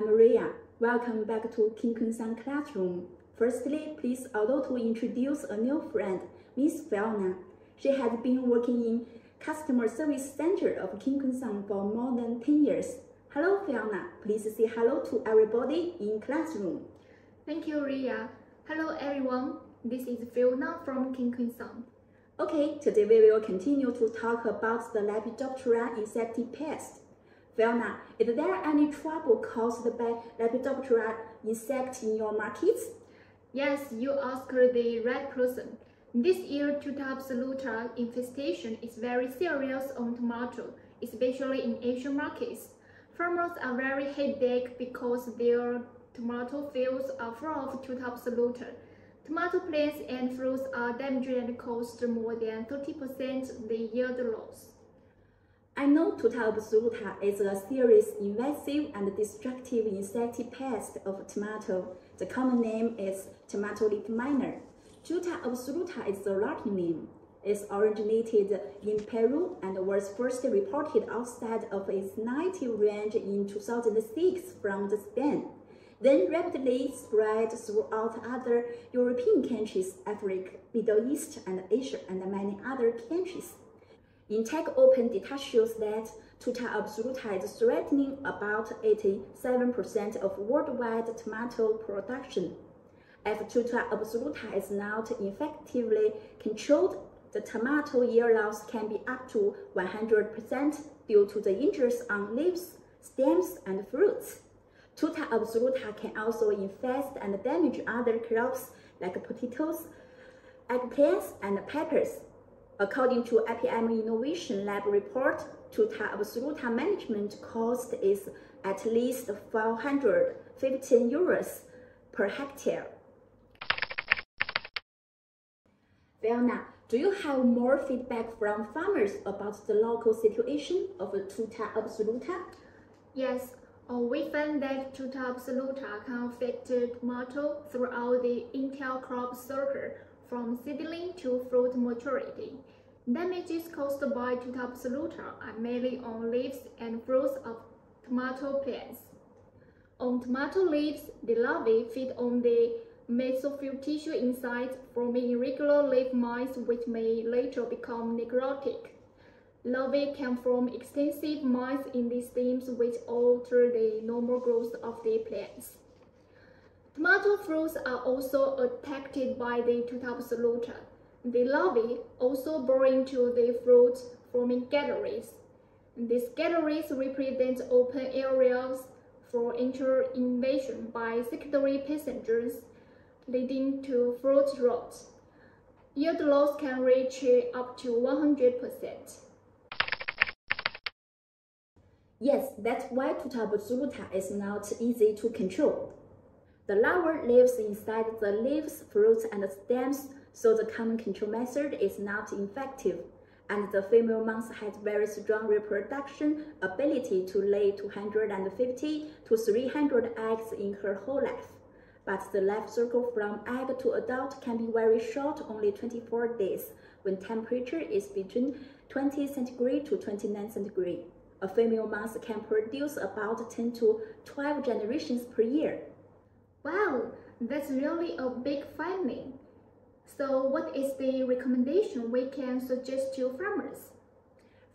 I'm Maria. Welcome back to King Kun classroom. Firstly, please allow to introduce a new friend, Miss Fiona. She has been working in customer service center of King Kun for more than 10 years. Hello, Fiona. Please say hello to everybody in classroom. Thank you, Ria. Hello, everyone. This is Fiona from King Kun Okay, today we will continue to talk about the Lepidoptera insecti pest. Fiona, is there any trouble caused by Lepidoptera insect in your markets? Yes, you asked the right person. This year, Tuta absoluta infestation is very serious on tomato, especially in Asian markets. Farmers are very headache because their tomato fields are full of Tuta absoluta. Tomato plants and fruits are damaged and cost more than 30% the yield loss. I know Tuta absoluta is a serious invasive and destructive insect pest of tomato. The common name is tomato leaf miner. Tuta absoluta is the Latin name. It originated in Peru and was first reported outside of its native range in 2006 from Spain. Then rapidly spread throughout other European countries, Africa, Middle East, and Asia, and many other countries. IntechOpen data shows that Tuta absoluta is threatening about 87% of worldwide tomato production. If Tuta absoluta is not effectively controlled, the tomato yield loss can be up to 100% due to the injuries on leaves, stems, and fruits. Tuta absoluta can also infest and damage other crops like potatoes, eggplants, and peppers. According to IPM Innovation Lab report, Tuta absoluta management cost is at least 415 euros per hectare. Fiona, do you have more feedback from farmers about the local situation of Tuta absoluta? Yes, uh, we found that Tuta absoluta can affect tomato throughout the entire crop cycle from seedling to fruit maturity. Damages caused by Tuta absoluta are mainly on leaves and fruits of tomato plants. On tomato leaves, the larvae feed on the mesophyll tissue inside, forming irregular leaf mines which may later become necrotic. Larvae can form extensive mines in the stems which alter the normal growth of the plants. Tomato fruits are also attacked by the Tuta absoluta. The larvae also bore into the fruit, forming galleries. These galleries represent open areas for inter-invasion by secondary passengers, leading to fruit rot. Yield loss can reach up to 100%. Yes, that's why Tuta absoluta is not easy to control. The larva lives inside the leaves, fruits, and stems, so the common control method is not effective, and the female mouse has very strong reproduction ability to lay 250 to 300 eggs in her whole life. But the life cycle from egg to adult can be very short, only 24 days, when temperature is between 20 centigrade to 29 centigrade. A female mouse can produce about 10 to 12 generations per year. Wow, that's really a big finding. So what is the recommendation we can suggest to farmers?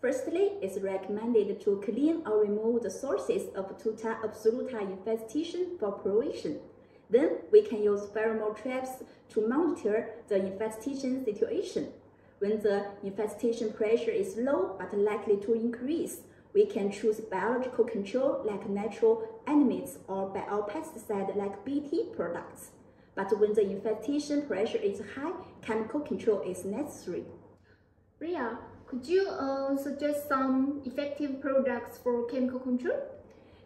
Firstly, it's recommended to clean or remove the sources of Tuta absoluta infestation for prevention. Then we can use pheromone traps to monitor the infestation situation. When the infestation pressure is low but likely to increase, we can choose biological control like natural enemies or biopesticide like BT products. But when the infestation pressure is high, chemical control is necessary. Ria, could you uh, suggest some effective products for chemical control?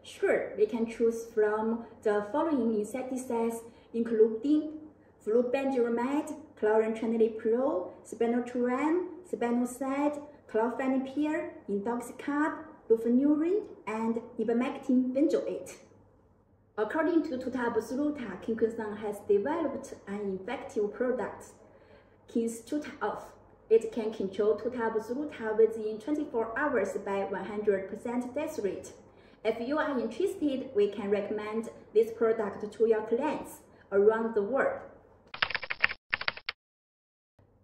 Sure, we can choose from the following insecticides, including flubendiamide, chlorantraniliprole, spinosad, spinosad, chlorfenapyr, indoxacarb, lufenuron, and ivermectin benzoate. According to Tuta absoluta, King Quenson has developed an effective product, King's Tuta Off. It can control Tuta absoluta within 24 hours by 100% death rate. If you are interested, we can recommend this product to your clients around the world.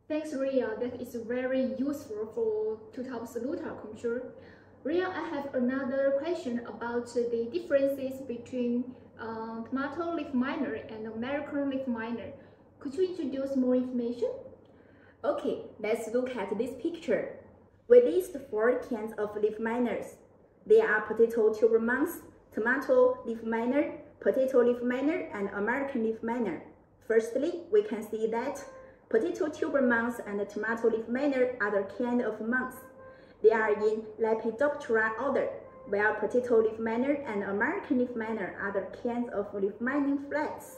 Thanks, Ria. That is very useful for Tutab culture. Ria, I have another question about the differences between uh, tomato leaf miner and American leaf miner. Could you introduce more information? Okay, let's look at this picture. We list four kinds of leaf miners. They are potato tuber mouse, tomato leaf miner, potato leaf miner, and American leaf miner. Firstly, we can see that potato tuber mouse and tomato leaf miner are the kind of mouse. They are in Lepidoptera order, while potato leaf miner and American leaf miner are the kinds of leaf mining flags.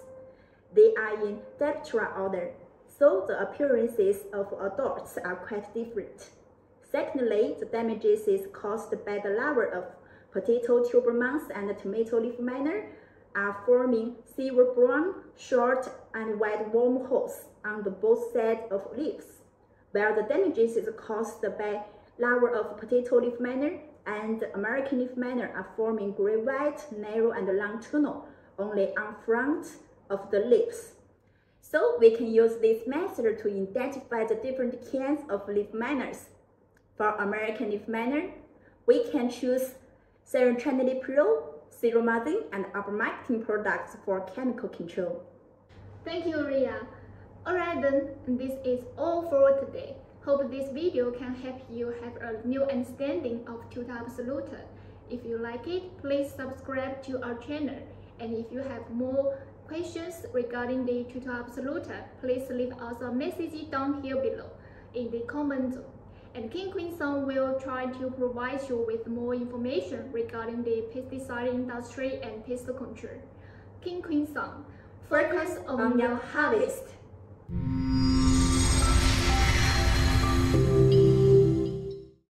They are in Diptera order, so the appearances of adults are quite different. Secondly, the damages is caused by the larvae of potato tuber mouse and tomato leaf miner are forming silver brown, short, and wide wormholes on the both sides of leaves, while the damages is caused by larvae of potato leaf miner and American leaf miner are forming gray-white, narrow, and long tunnel only on front of the leaves. So we can use this method to identify the different kinds of leaf miners. For American leaf miner, we can choose cyantraniliprole, cyromazine, and ivermectin products for chemical control. Thank you, Ria. Alright then, this is all for today. Hope this video can help you have a new understanding of Tuta absoluta. If you like it, please subscribe to our channel. And if you have more questions regarding the Tuta absoluta, please leave us a message down here below in the comment zone. And King Quenson will try to provide you with more information regarding the pesticide industry and pest control. King Quenson, focus on your harvest.